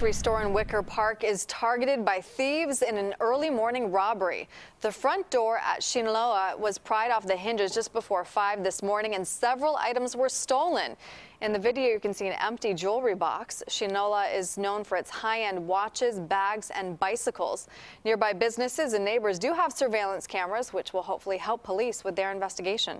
grocery store in Wicker Park is targeted by thieves in an early morning robbery. The front door at Shinola was pried off the hinges just before 5 this morning and several items were stolen. In the video, you can see an empty jewelry box. Shinola is known for its high-end watches, bags, and bicycles. Nearby businesses and neighbors do have surveillance cameras, which will hopefully help police with their investigation.